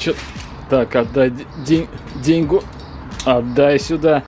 Чё? Так, отдай день... деньгу. Отдай сюда.